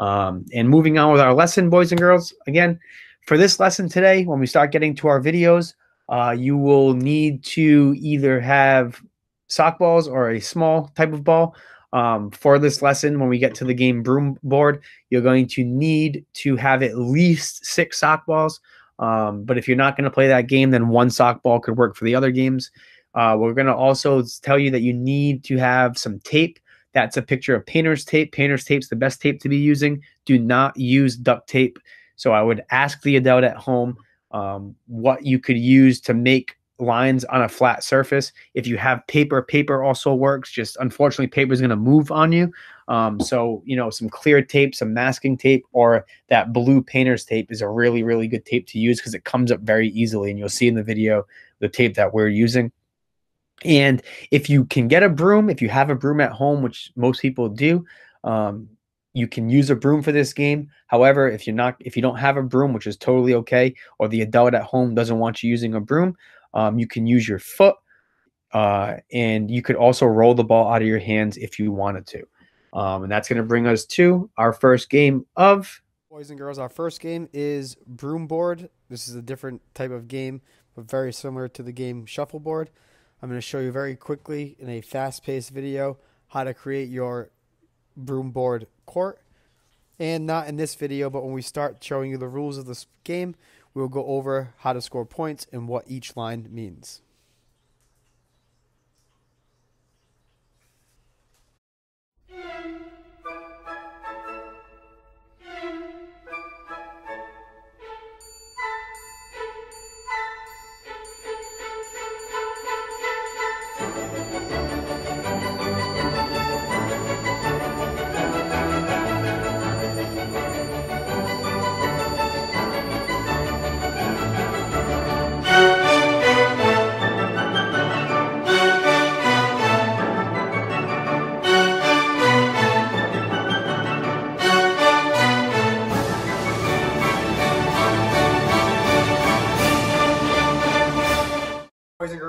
Um, and moving on with our lesson, boys and girls, again, for this lesson today, when we start getting to our videos, uh, you will need to either have sock balls or a small type of ball. Um, for this lesson, when we get to the game broom board, you're going to need to have at least six sock balls. Um, but if you're not going to play that game, then one sock ball could work for the other games. Uh, we're going to also tell you that you need to have some tape. That's a picture of painter's tape. Painter's tape's the best tape to be using. Do not use duct tape. So I would ask the adult at home um, what you could use to make lines on a flat surface. If you have paper, paper also works. Just unfortunately, paper is going to move on you. Um, so, you know, some clear tape, some masking tape, or that blue painter's tape is a really, really good tape to use because it comes up very easily. And you'll see in the video the tape that we're using. And if you can get a broom, if you have a broom at home, which most people do, um, you can use a broom for this game. However, if you're not, if you don't have a broom, which is totally okay, or the adult at home doesn't want you using a broom, um, you can use your foot, uh, and you could also roll the ball out of your hands if you wanted to. Um, and that's going to bring us to our first game of. Boys and girls, our first game is Broom Board. This is a different type of game, but very similar to the game Shuffleboard. I'm going to show you very quickly in a fast paced video how to create your broom board court. And not in this video, but when we start showing you the rules of this game, we will go over how to score points and what each line means.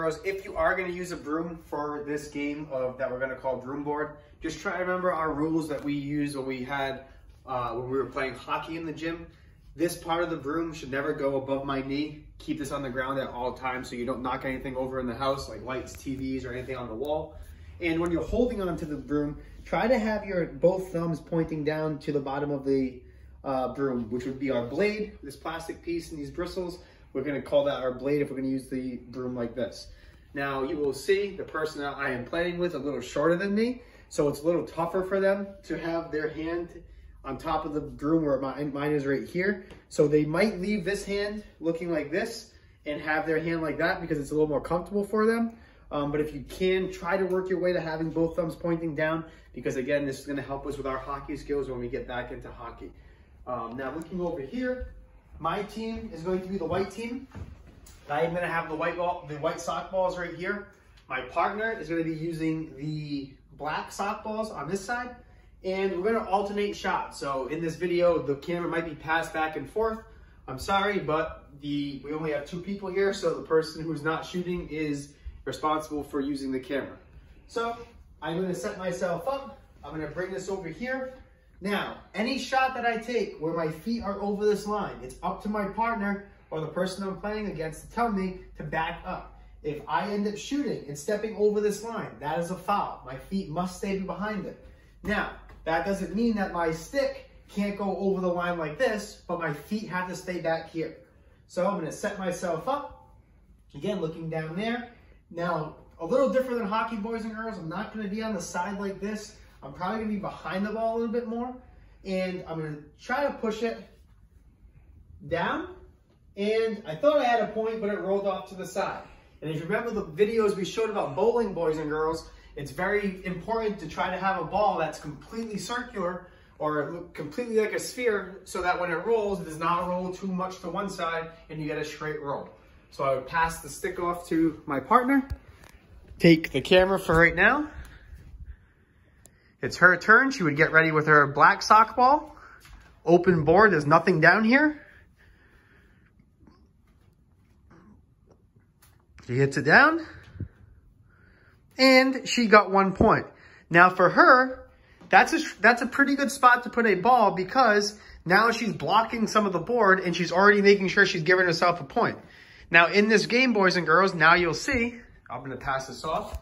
If you are going to use a broom for this game of that we're going to call broom board, just try to remember our rules that we used when we had uh, when we were playing hockey in the gym. This part of the broom should never go above my knee. Keep this on the ground at all times so you don't knock anything over in the house like lights, TVs, or anything on the wall. And when you're holding onto the broom, try to have your both thumbs pointing down to the bottom of the uh, broom, which would be our blade, this plastic piece and these bristles. We're gonna call that our blade if we're gonna use the broom like this. Now you will see the person that I am playing with a little shorter than me, so it's a little tougher for them to have their hand on top of the broom where mine, mine is right here. So they might leave this hand looking like this and have their hand like that because it's a little more comfortable for them. Um, but if you can, try to work your way to having both thumbs pointing down because again, this is gonna help us with our hockey skills when we get back into hockey. Um, now looking over here, my team is going to be the white team. I am going to have the white ball, the white sock balls right here. My partner is going to be using the black sock balls on this side, and we're going to alternate shots. So in this video, the camera might be passed back and forth. I'm sorry, but the we only have two people here, so the person who's not shooting is responsible for using the camera. So I'm going to set myself up. I'm going to bring this over here. Now, any shot that I take where my feet are over this line, it's up to my partner or the person I'm playing against to tell me to back up. If I end up shooting and stepping over this line, that is a foul. My feet must stay behind it. Now, that doesn't mean that my stick can't go over the line like this, but my feet have to stay back here. So I'm gonna set myself up. Again, looking down there. Now, a little different than hockey boys and girls. I'm not gonna be on the side like this. I'm probably gonna be behind the ball a little bit more. And I'm gonna try to push it down. And I thought I had a point, but it rolled off to the side. And if you remember the videos we showed about bowling, boys and girls, it's very important to try to have a ball that's completely circular or completely like a sphere so that when it rolls, it does not roll too much to one side and you get a straight roll. So I would pass the stick off to my partner, take the camera for right now. It's her turn. She would get ready with her black sock ball. Open board, there's nothing down here. She hits it down. And she got one point. Now for her, that's a, that's a pretty good spot to put a ball because now she's blocking some of the board and she's already making sure she's giving herself a point. Now in this game, boys and girls, now you'll see, I'm going to pass this off.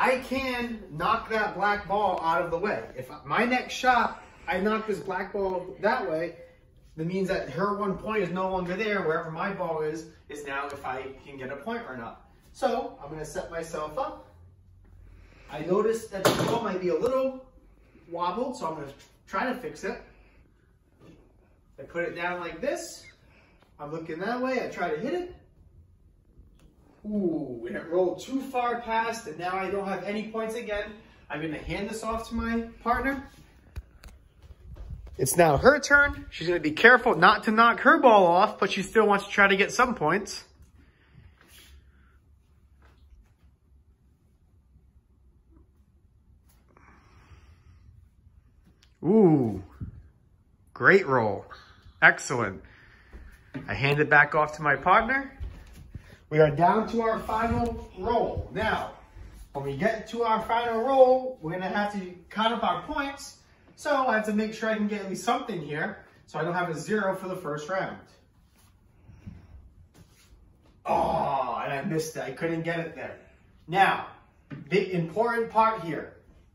I can knock that black ball out of the way. If my next shot, I knock this black ball that way, that means that her one point is no longer there. Wherever my ball is, is now if I can get a point or not. So I'm going to set myself up. I notice that the ball might be a little wobbled, so I'm to try to fix it. I put it down like this. I'm looking that way. I try to hit it. Ooh, and it rolled too far past, and now I don't have any points again. I'm to hand this off to my partner. It's now her turn. She's to be careful not to knock her ball off, but she still wants to try to get some points. Ooh, great roll. Excellent. I hand it back off to my partner. We are down to our final roll. Now, when we get to our final roll, we're gonna have to count up our points. So I have to make sure I can get at least something here so I don't have a zero for the first round. Oh, and I missed it. I couldn't get it there. Now, the important part here.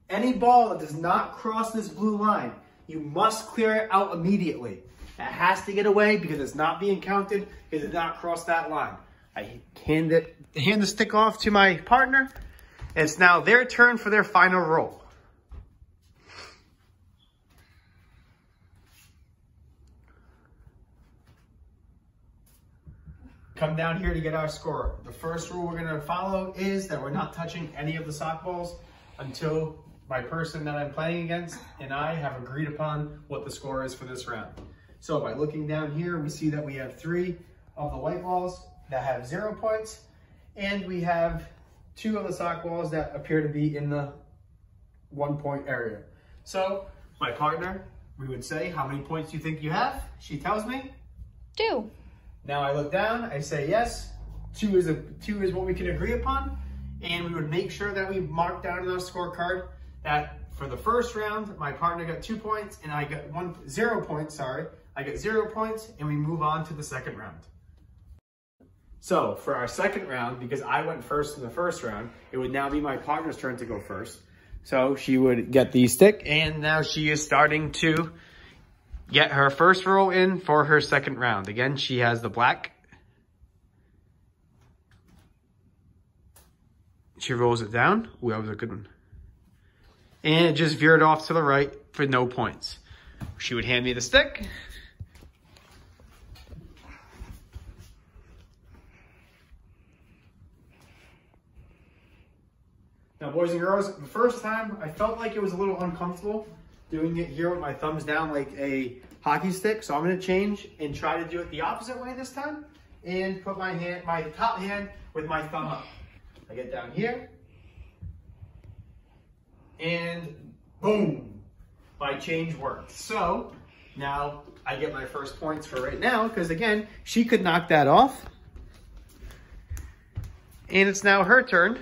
Any ball that does not cross this blue line, you must clear it out immediately. It has to get away because it's not being counted. It did not cross that line. I hand, it, hand the stick off to my partner. It's now their turn for their final roll. Come down here to get our score. The first rule we're gonna follow is that we're not touching any of the sock balls until my person that I'm playing against and I have agreed upon what the score is for this round. So by looking down here, we see that we have three of the white balls that have zero points, and we have two of the sock walls that appear to be in the one point area. So my partner, we would say, how many points do you think you have? She tells me. Two. Now I look down, I say yes. Two is a two is what we can agree upon, and we would make sure that we mark down in our scorecard that for the first round, my partner got two points and I got one zero points, sorry. I get zero points and we move on to the second round. So for our second round, because I went first in the first round, it would now be my partner's turn to go first. So she would get the stick and now she is starting to get her first roll in for her second round. Again, she has the black. She rolls it down. Ooh, that was a good one and it just veered off to the right for no points. She would hand me the stick. Now, boys and girls, the first time I felt like it was a little uncomfortable doing it here with my thumbs down like a hockey stick. So I'm gonna change and try to do it the opposite way this time and put my hand, my top hand with my thumb up. I get down here, and boom, my change worked. So now I get my first points for right now because again, she could knock that off. And it's now her turn.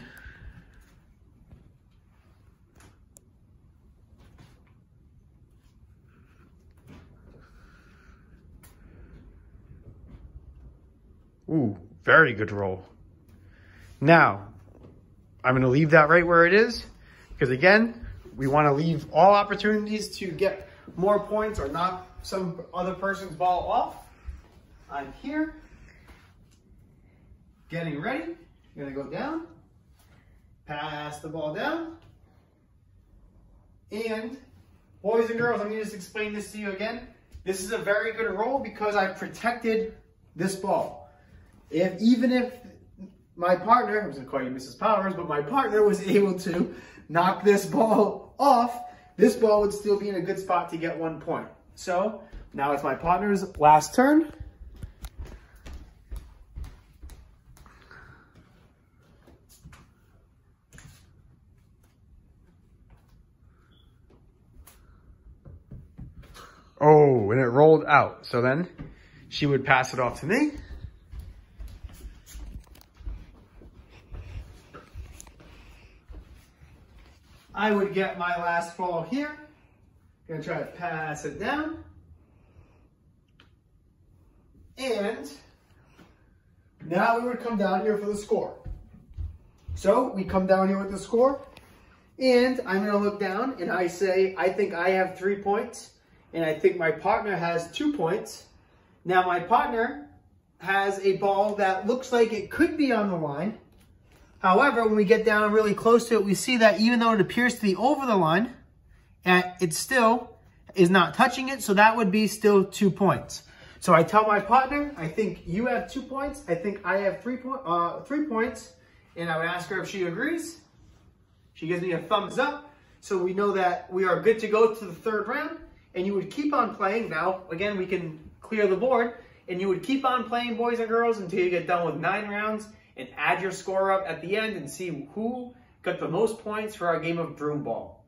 Ooh, very good roll. Now, I'm going to leave that right where it is. Because again, we want to leave all opportunities to get more points or knock some other person's ball off. I'm here, getting ready. I'm gonna go down, pass the ball down. And boys and girls, let me just explain this to you again. This is a very good roll because I protected this ball. If even if my partner, I was gonna call you Mrs. Powers, but my partner was able to knock this ball off, this ball would still be in a good spot to get one point. So now it's my partner's last turn. Oh, and it rolled out. So then she would pass it off to me. I would get my last ball here. Gonna try to pass it down. And now we would come down here for the score. So we come down here with the score. And I'm gonna look down and I say, I think I have three points. And I think my partner has two points. Now my partner has a ball that looks like it could be on the line. However, when we get down really close to it, we see that even though it appears to be over the line, it still is not touching it. So that would be still two points. So I tell my partner, I think you have two points. I think I have three, point, uh, three points. And I would ask her if she agrees. She gives me a thumbs up. So we know that we are good to go to the third round. And you would keep on playing. Now, again, we can clear the board. And you would keep on playing boys and girls until you get done with nine rounds and add your score up at the end and see who got the most points for our game of broom ball.